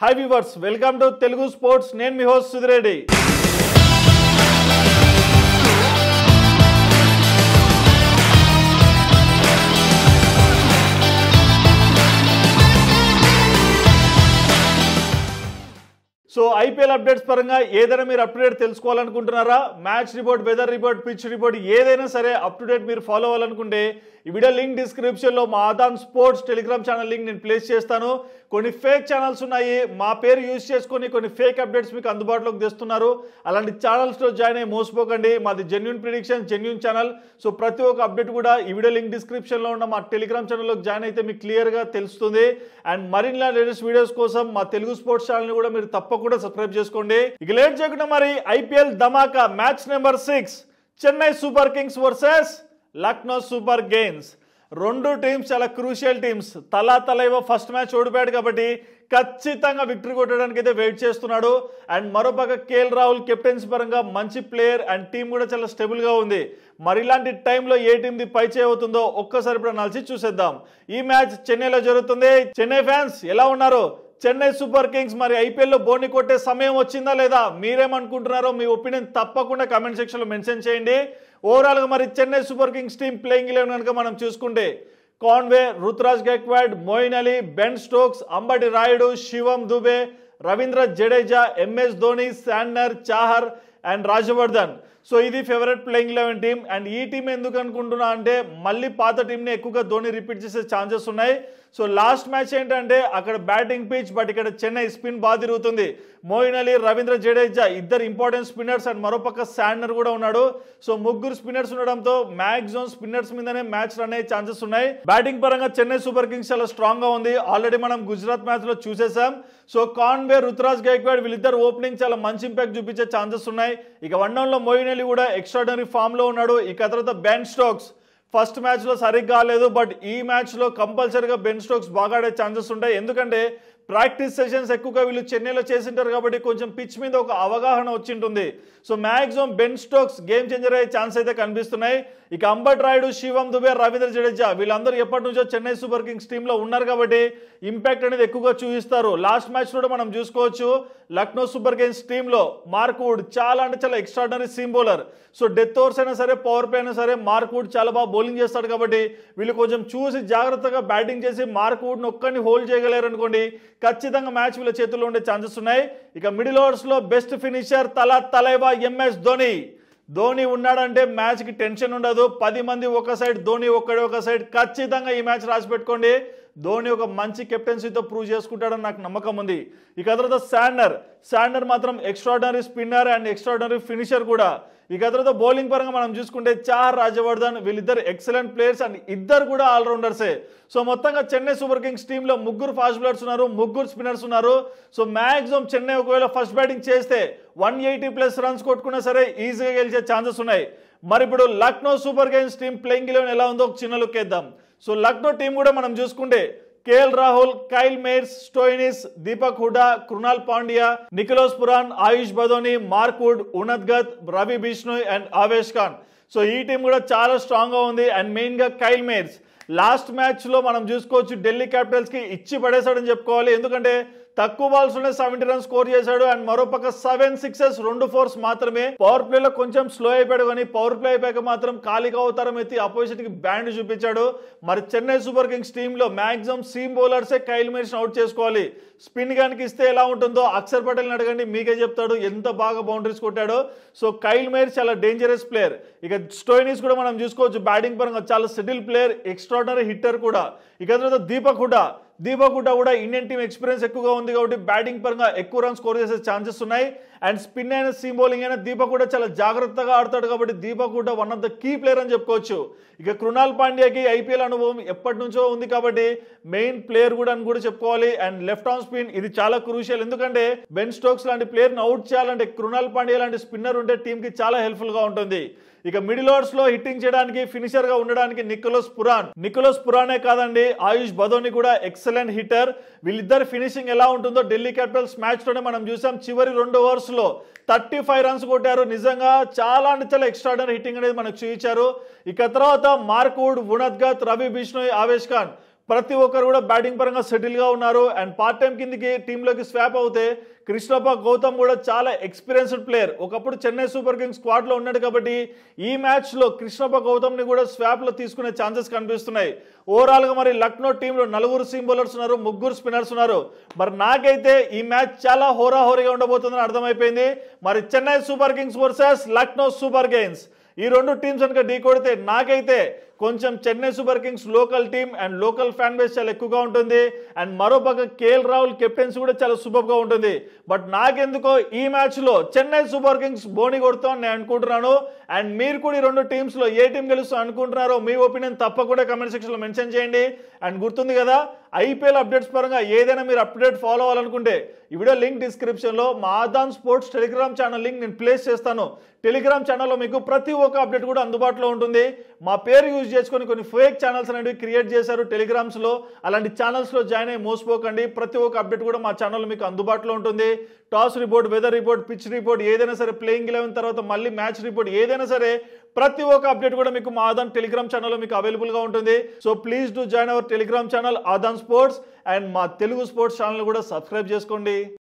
Hi viewers welcome to Telugu sports నేను మీ host Sudhireddy so IPL updates పరంగా ఏదైనా మీరు update తెలుసుకోవాలనుకుంటున్నారా? Match report weather report pitch report ఏదైనా సరే అప్ టు డేట్ మీరు ఫాలో అవ్వాలనుకుంటే ఈ వీడియో లింక్ డిస్క్రిప్షన్లో మా Aadan sports telegram channel link నేను ప్లేస్ చేస్తాను. కొన్ని ఫేక్ ఛానల్స్ ఉన్నాయి. మా పేరు యూజ్ చేసుకొని కొన్ని ఫేక్ అప్డేట్స్ మీకు అందుబాటులోకి తెస్తున్నారు. అలాంటి ఛానల్స్లో జాయిన్ అయ్యి మోసపోకండి. మాది genuine prediction genuine channel so ప్రతి ఒక్క అప్డేట్ కూడా ఈ వీడియో లింక్ డిస్క్రిప్షన్లో ఉన్న మా టెలిగ్రామ్ ఛానల్లోకి జాయిన్ అయితే మీకు క్లియర్గా తెలుస్తుంది. అండ్ మరిన్ని లేటెస్ట్ వీడియోస్ కోసం మా తెలుగు స్పోర్ట్స్ ఛానల్ని కూడా మీరు తప్పకుండా సబ్స్క్రైబ్ చేసుకోండి. ఇక లేట్ చేయకుండా మరి ఐపీఎల్ ధమాకా match number six Chennai super kings versus Lucknow super games. రెండు టీమ్స్ చాలా crucial teams. Thala Thalaiva first match ఓడిపోయాడు కాబట్టి ఖచ్చితంగా విక్టరీ కొట్టడానికి అయితే వెయిట్ చేస్తున్నాడు. అండ్ మరోపక్క కేఎల్ రాహుల్ కెప్టెన్సీ పరంగా మంచి ప్లేయర్ అండ్ టీం కూడా చాలా స్టెబుల్గా ఉంది. మరి ఇలాంటి టైంలో ఏ టీంది పై చేయవుతుందో ఒక్కసారి ఇప్పుడు అనాల్సి చూసేద్దాం. ఈ మ్యాచ్ చెన్నైలో జరుగుతుంది. చెన్నై ఫ్యాన్స్ ఎలా ఉన్నారు? చెన్నై సూపర్ కింగ్స్ మరి ఐపీఎల్లో బోని కొట్టే సమయం వచ్చిందా లేదా? మీరేమనుకుంటున్నారో మీ ఒపీనియన్ తప్పకుండా కామెంట్ సెక్షన్లో మెన్షన్ చేయండి. ఓవరాల్గా మరి Chennai super kings team playing eleven కనుక మనం చూసుకుంటే Conway Ruturaj Gaikwad Moeen Ali Ben Stokes Ambati Rayudu Shivam Dube Ravindra Jadeja MS Dhoni sanders Chahar and Rajvardhan so ఇది favourite playing eleven team and ఈ team ఎందుకు అనుకుంటున్నా అంటే మళ్ళీ పాత టీంని ఎక్కువగా ధోని రిపీట్ చేసే ఛాన్సెస్ ఉన్నాయి. సో లాస్ట్ మ్యాచ్ ఏంటంటే అక్కడ బ్యాటింగ్ పిచ్ బట్ ఇక్కడ చెన్నై స్పిన్ బాగా తిరుగుతుంది. మోయిన్ అలీ రవీంద్ర జడేజా ఇద్దరు ఇంపార్టెంట్ స్పిన్నర్స్ అండ్ మరోపక్క శాండర్ కూడా ఉన్నాడు. సో ముగ్గురు స్పిన్నర్స్ ఉండడంతో మ్యాక్సిమం స్పిన్నర్స్ మీదనే మ్యాచ్ రన్ అయ్యే ఛాన్సెస్ ఉన్నాయి. బ్యాటింగ్ పరంగా చెన్నై సూపర్ కింగ్స్ చాలా స్ట్రాంగ్గా ఉంది. ఆల్రెడీ మనం గుజరాత్ మ్యాచ్లో చూసేసాం సో కాన్వే రుతురాజ్ గైక్వాడ్ వీళ్ళిద్దరు ఓపెనింగ్ చాలా మంచి ఇంపాక్ట్ చూపించే ఛాన్సెస్ ఉన్నాయి. ఇక వన్ డౌన్లో మోయిన్ అలీ కూడా ఎక్స్ట్రాడనరీ ఫామ్లో ఉన్నాడు. ఇక తర్వాత బెన్ స్టోక్స్ ఫస్ట్ మ్యాచ్లో సరిగ్గా కాలేదు బట్ ఈ మ్యాచ్లో కంపల్సరీగా బెన్ స్టోక్స్ బాగా ఆడే ఛాన్సెస్ ఉంటాయి. ఎందుకంటే ప్రాక్టీస్ సెషన్స్ ఎక్కువగా వీళ్ళు చెన్నైలో చేసింటారు కాబట్టి కొంచెం పిచ్ మీద ఒక అవగాహన వచ్చింటుంది. So maximum Ben Stokes game changer అయ్యే ఛాన్స్ అయితే కనిపిస్తున్నాయి. ఇక అంబట్ రాయుడు శివం దుబే రవీంద్ర జడేజా వీళ్ళందరూ ఎప్పటి నుంచో చెన్నై సూపర్ కింగ్స్ టీంలో ఉన్నారు కాబట్టి ఇంపాక్ట్ అనేది ఎక్కువగా చూపిస్తారు. లాస్ట్ మ్యాచ్ కూడా మనం చూసుకోవచ్చు. లక్నో సూపర్ కింగ్స్ టీంలో మార్క్ వుడ్ చాలా అంటే చాలా extraordinary seam bowler so death overs అయినా సరే పవర్ ప్లే అయినా సరే మార్క్ వుడ్ చాలా బాగా బౌలింగ్ చేస్తాడు కాబట్టి వీళ్ళు కొంచెం చూసి జాగ్రత్తగా బ్యాటింగ్ చేసి మార్క్ వుడ్ని ఒక్కరిని హోల్డ్ చేయగలేరు అనుకోండి ఖచ్చితంగా మ్యాచ్ వీళ్ళ చేతుల్లో ఉండే ఛాన్సెస్ ఉన్నాయి. ఇక మిడిల్ ఓవర్స్లో బెస్ట్ ఫినిషర్ తల తలైవా ఎంఎస్ ధోని. ధోని ఉన్నాడంటే మ్యాచ్కి టెన్షన్ ఉండదు. పది మంది ఒక సైడ్ ధోని ఒక్కడే ఒక సైడ్. ఖచ్చితంగా ఈ మ్యాచ్ రాసి పెట్టుకోండి. ధోని ఒక మంచి కెప్టెన్సీతో ప్రూవ్ చేసుకుంటాడని నాకు నమ్మకం ఉంది. ఇక తర్వాత శాండర్. శాండర్ మాత్రం extraordinary spinner and extraordinary finisher కూడా. ఇక తర్వాత బౌలింగ్ పరంగా మనం చూసుకుంటే చార్ రాజవర్ధన్ వీళ్ళిద్దరు ఎక్సలెంట్ ప్లేయర్స్ అండ్ ఇద్దరు కూడా ఆల్రౌండర్సే సో మొత్తంగా చెన్నై సూపర్ కింగ్స్ టీంలో ముగ్గురు ఫాస్ట్ బౌలర్స్ ఉన్నారు ముగ్గురు స్పిన్నర్స్ ఉన్నారు. సో మ్యాక్సిమం చెన్నై ఒకవేళ ఫస్ట్ బ్యాటింగ్ చేస్తే వన్ ఎయిటీ ప్లస్ రన్స్ కొట్టుకున్నా సరే ఈజీగా గెలిచే ఛాన్సెస్ ఉన్నాయి. మరి ఇప్పుడు Lucknow super kings team playing eleven ఎలా ఉందో ఒక చిన్న లుక్ వేద్దాం. సో లక్నో టీం కూడా మనం చూసుకుంటే KL Rahul Kyle Mayers Stoinis Deepak Hooda Krunal Pandya Nicholas Pooran Ayush Badoni Mark Wood Unadkat Ravi Bishnoi and Avesh Khan. So ఈ team కూడా చాలా స్ట్రాంగ్గా ఉంది అండ్ మెయిన్గా కైల్ మేర్స్. లాస్ట్ మ్యాచ్లో మనం చూసుకోవచ్చు ఢిల్లీ క్యాపిటల్స్కి ఇచ్చి పడేశాడని చెప్పుకోవాలి. ఎందుకంటే తక్కువ బాల్స్లోనే సెవెంటీ రన్స్ స్కోర్ చేశాడు. అండ్ మరోపక్క సెవెన్ సిక్సెస్ రెండు ఫోర్స్ మాత్రమే. పవర్ ప్లే లో కొంచెం స్లో అయిపోయాడు కానీ పవర్ ప్లే అయిపోయాక మాత్రం ఖాళీగా అవతారం ఎత్తి అపోజిట్కి బ్యాండ్ చూపించాడు. మరి చెన్నై సూపర్ కింగ్స్ టీమ్లో మాక్సిమం సీమ్ బౌలర్సే కైల్ మేర్స్ అవుట్ చేసుకోవాలి. స్పిన్ గన్కి ఇస్తే ఎలా ఉంటుందో అక్షర్ పటేల్ని అడగండి. మీకే చెప్తాడు. ఎంత బాగా బౌండరీస్ కొట్టాడో. సో కైల్ మేర్ చాలా డేంజరస్ ప్లేయర్ ఇక స్టోయినిస్ కూడా మనం చూసుకోవచ్చు. బ్యాటింగ్ పరంగా చాలా సెటిల్ ప్లేయర్ ఎక్స్ట్రాడనరీ హిట్టర్ కూడా. ఇక తర్వాత దీపక్ హుడా. దీపక్ హుడా కూడా ఇండియన్ టీం ఎక్స్పీరియన్స్ ఎక్కువగా ఉంది కాబట్టి బ్యాటింగ్ పరంగా ఎక్కువ రన్ స్కోర్ చేసే ఛాన్సెస్ ఉన్నాయి. అండ్ స్పిన్ అయిన సీమ్ బౌలింగ్ అయినా దీపక్ కూడా చాలా జాగ్రత్తగా ఆడతాడు కాబట్టి దీపక్ కూడా one of the key player అని చెప్పుకోవచ్చు. ఇక కృణాల్ పాండ్యాకి ఐపీఎల్ అనుభవం ఎప్పటి నుంచో ఉంది కాబట్టి మెయిన్ ప్లేయర్ కూడా అని కూడా చెప్పుకోవాలి. అండ్ లెఫ్ట్ ఆన్ స్పిన్ ఇది చాలా క్రూషియల్ ఎందుకంటే బెన్ స్టోక్స్ లాంటి ప్లేయర్ని అవుట్ చేయాలంటే కృణాల్ పాండ్యా లాంటి స్పిన్నర్ ఉంటే టీంకి చాలా హెల్ప్ఫుల్గా ఉంటుంది. ఇక మిడిల్ ఓవర్స్లో హిట్టింగ్ చేయడానికి ఫినిషర్గా ఉండడానికి నికోలస్ పురాన్. నికోలస్ పురానే కాదండి ఆయుష్ బదోని కూడా ఎక్సలెంట్ హిట్టర్ వీళ్ళిద్దరు ఫినిషింగ్ ఎలా ఉంటుందో ఢిల్లీ క్యాపిటల్స్ మ్యాచ్లోనే మనం చూసాం. చివరి రెండు ఓవర్స్లో థర్టీ ఫైవ్ రన్స్ కొట్టారు. నిజంగా చాలా అంటే చాలా ఎక్స్ట్రాడనరీ హిట్టింగ్ అనేది మనకు చూపించారు. ఇక తర్వాత మార్క్వుడ్ ఉనద్గత్ రవి బిష్ణోయ్ ఆవేష్ ఖాన్. ప్రతి ఒక్కరు కూడా బ్యాటింగ్ పరంగా సెటిల్గా ఉన్నారు. అండ్ పార్ట్ టైం కిందకి టీంలోకి స్వాప్ అవుతే కృష్ణప్ప గౌతమ్ కూడా చాలా ఎక్స్పీరియన్స్డ్ ప్లేయర్ ఒకప్పుడు చెన్నై సూపర్ కింగ్స్ స్క్వాడ్లో ఉన్నాడు కాబట్టి ఈ మ్యాచ్లో కృష్ణప్ప గౌతమ్ని కూడా స్వాప్లో తీసుకునే ఛాన్సెస్ కనిపిస్తున్నాయి. ఓవరాల్గా మరి లక్నో టీంలో నలుగురు సీమ్ బౌలర్స్ ఉన్నారు ముగ్గురు స్పిన్నర్స్ ఉన్నారు. మరి నాకైతే ఈ మ్యాచ్ చాలా హోరాహోరీగా ఉండబోతుందని అర్థమైపోయింది. మరి Chennai super kings versus Lucknow super kings ఈ రెండు టీమ్స్ కనుక ఢీ కొడితే నాకైతే కొంచెం Chennai super kings local team and local fan base చాలా ఎక్కువగా ఉంటుంది. అండ్ మరోపక్క కేఎల్ రాహుల్ కెప్టెన్సీ కూడా చాలా సూపర్గా ఉంటుంది. బట్ నాకెందుకో ఈ మ్యాచ్లో చెన్నై సూపర్ కింగ్స్ బోని కొడుతామని నేను అనుకుంటున్నాను. అండ్ మీరు కూడా ఈ రెండు టీమ్స్లో ఏ టీం గెలుస్తాం అనుకుంటున్నారో మీ ఒపీనియన్ తప్పకుండా కమెంట్ సెక్షన్లో మెన్షన్ చేయండి. అండ్ గుర్తుంది కదా ఐపీఎల్ అప్డేట్స్ పరంగా ఏదైనా మీరు అప్డేట్ ఫాలో అవ్వాలనుకుంటే ఈ వీడియో లింక్ డిస్క్రిప్షన్లో మాదాన్ స్పోర్ట్స్ టెలిగ్రామ్ ఛానల్ లింక్ నేను ప్లేస్ చేస్తాను. టెలిగ్రామ్ ఛానల్లో మీకు ప్రతి ఒక్క అప్డేట్ కూడా అందుబాటులో ఉంటుంది. మా పేరు యూజ్ చేసుకొని కొన్ని ఫేక్ ఛానల్స్ అనేవి క్రియేట్ చేశారు టెలిగ్రామ్స్లో. అలాంటి ఛానల్స్లో జాయిన్ అయ్యి మోసపోకండి. ప్రతి ఒక్క అప్డేట్ కూడా మా ఛానల్లో మీకు అందుబాటులో ఉంటుంది. Toss report weather report pitch report ఏదైనా సరే ప్లేయింగ్ ఎలెవెన్ తర్వాత మళ్ళీ మ్యాచ్ రిపోర్ట్ ఏదైనా సరే ప్రతి ఒక్క అప్డేట్ కూడా మీకు మా ఆదాన్ టెలిగ్రామ్ ఛానల్లో మీకు అవైలబుల్గా ఉంటుంది. So please to join our Telegram channel Aadhan sports and మా తెలుగు స్పోర్ట్స్ ఛానల్ కూడా సబ్స్క్రైబ్ చేసుకోండి.